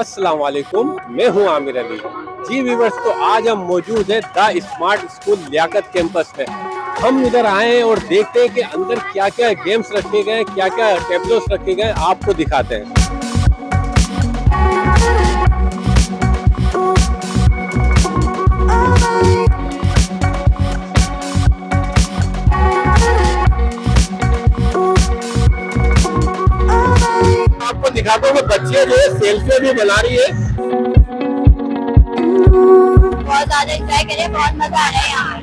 अस्सलाम वालेकुम मैं हूँ आमिर अली। जी व्यूवर्स तो आज हम मौजूद है the smart school Liyaqat campus में। हम इधर आए हैं और देखते हैं कि अंदर क्या क्या गेम्स रखे गए क्या क्या टेबलोस रखे गए आपको दिखाते हैं। दिखाता हूँ बच्चे जो है सेल्फी भी बना रही है। बहुत ज़्यादा एंजॉय करे बहुत मज़ा आ रहा है यहाँ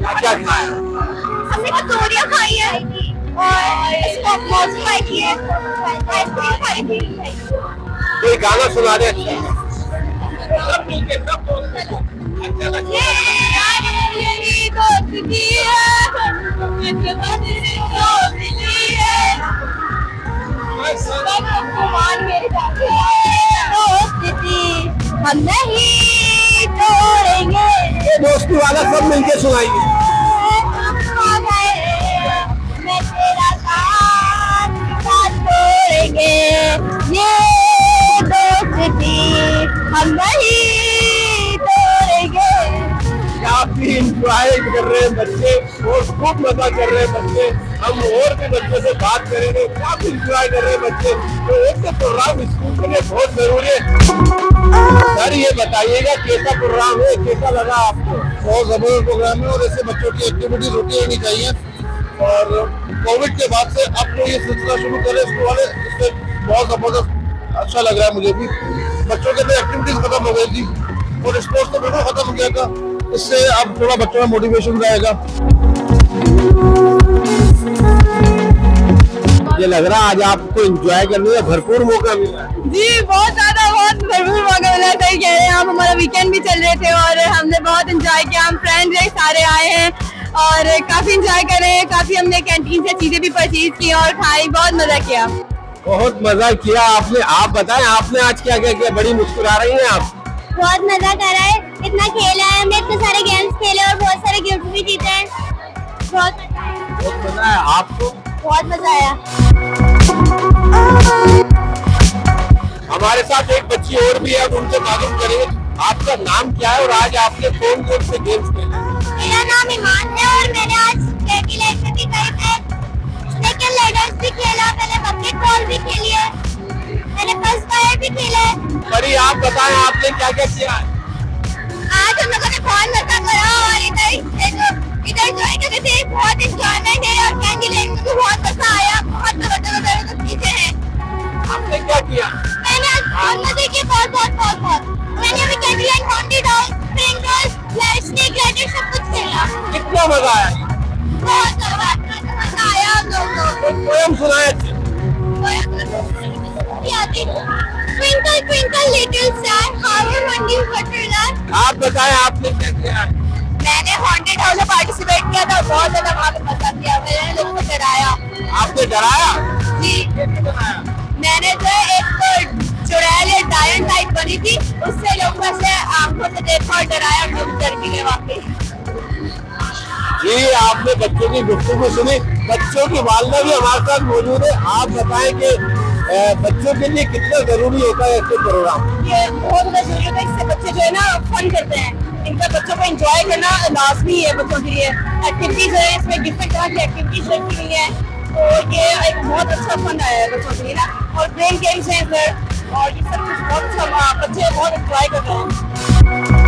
क्या क्या खाया? हमने कचौरियाँ खाई है। और मोमोज खाई थी आइसक्रीम खाई थी। कोई गाना सुना दे। सब मिलके सब अच्छा लगा हम नहीं तोड़ेंगे दोस्ती वाला सब मिलके सुनाएँगे। इंजॉय कर रहे हैं बच्चे, और खूब मज़ा कर रहे हैं बच्चे। हम और भी बच्चों से बात करेंगे काफ़ी इंजॉय कर रहे हैं बच्चे। तो ऐसे प्रोग्राम स्कूल के लिए बहुत ज़रूरी है। सर ये बताइएगा कैसा प्रोग्राम है, कैसा लगा आपको? बहुत ज़बरदस्त प्रोग्राम है, और ऐसे बच्चों की एक्टिविटीज़ होती रहनी चाहिए। और कोविड के बाद से अब जो ये सिलसिला शुरू करे स्कूल वाले, इससे बहुत ज़बरदस्त अच्छा लग रहा है मुझे भी। बच्चों के अंदर एक्टिविटीज़ खत्म हो गई थी, और स्पोर्ट्स तो बिल्कुल खत्म हो गया था। इससे अब थोड़ा बच्चों में मोटिवेशन रहेगा। ये लग रहा है आज आपको एंजॉय करने का भरपूर मौका मिला जी बहुत ज़्यादा बहुत भरपूर मौका मिला सही कह रहे हैं आप हमारा वीकेंड भी चल रहे थे और हमने बहुत एंजॉय किया। हम फ्रेंड्स हैं सारे आए हैं और काफ़ी एंजॉय कर रहे हैं। काफ़ी हमने कैंटीन से चीज़ें भी परचेज की और खाई बहुत मज़ा किया। बहुत मज़ा किया आपने। आप बताएँ आपने आज क्या क्या? किया बड़ी मुस्कुरा रही हैं आप। बहुत मज़ा कर रहा है। इतना खेला है हमने इतने सारे गेम्स खेले और बहुत सारे गिफ्ट भी जीते हैं। बहुत मज़ा आया। बहुत मज़ा आपको? बहुत मज़ा आया। हमारे साथ एक बच्ची और भी है उनसे मालूम करेंगे आपका नाम क्या है और आज आपने कौन कौन से गेम्स खेले मेरा नाम ईमान है और मैंने आज कैलकुलेटर भी करी है लेकिन लेडर्स भी खेला मैंने बकेट बॉल भी खेली है। मैंने फ़र्स्ट फायर भी खेला है। परी आप बताएँ आपने क्या क्या किया है? आज हम लोगों ने बहुत मज़ा करा और इधर इधर एंजॉय करके थे बहुत इंजॉयमेंट है और कैंडी लेन में भी बहुत मज़ा आया बहुत ज़बरदस्त चीज़ें हैं। आपने क्या किया? मैंने आज बहुत मज़े किए बहुत बहुत बहुत बहुत। मैंने अभी candy lane haunted house sprinkles flash snake ladder सब कुछ खेला कितना मज़ा आया? बहुत ज़बरदस्त मज़ा आया हम लोग को। एक पोयम सुनाए अच्छे Twinkle, twinkle, little star, how आप बताएँ आपने क्या किया? है? मैंने हॉन्टेड हाउस में पार्टिसिपेट किया था बहुत ज़्यादा वहाँ पे मज़ा किया मैंने लोगों को डराया। आपने डराया? जी। मैंने जो है एक तो चुड़ैल या डायन टाइप बनी थी उससे लोगों से आँखों से देखा और डराया लोग डर भी गए वाकई। जी आपने बच्चों की गुफ्तगू सुनी। बच्चों की वालदा भी हमारे साथ मौजूद है। आप बताएँ कि बच्चों के लिए कितना ज़रूरी होता है ऐसे प्रोग्राम ये बहुत ज़्यादा ज़रूरी होता है इससे बच्चे जो है ना फन करते हैं। इनका बच्चों को एंजॉय करना लाजमी है बच्चों के लिए। एक्टिविटीज़ है, इसमें डिफरेंट तरह की एक्टिविटीज़ रखी हुई है। तो ये एक बहुत अच्छा फन है बच्चों के लिए ना। और ब्रेन गेम्स हैं सर और ये सब कुछ बहुत अच्छा बच्चे बहुत एंजॉय कर रहे हैं।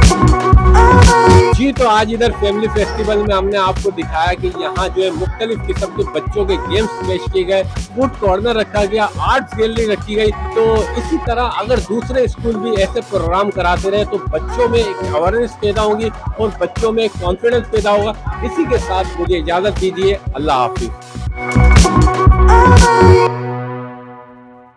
जी तो आज इधर फैमिली फेस्टिवल में हमने आपको दिखाया कि यहाँ जो है मुख्तलिफ़ किस्म के बच्चों के गेम्स पेश किए गए। फ़ूड कॉर्नर रखा गया आर्ट्स गैलरी रखी गई। तो इसी तरह अगर दूसरे स्कूल भी ऐसे प्रोग्राम कराते रहे तो बच्चों में एक अवेयरनेस पैदा होगी और बच्चों में एक कॉन्फिडेंस पैदा होगा। इसी के साथ मुझे इजाज़त दीजिए, अल्लाह हाफिज।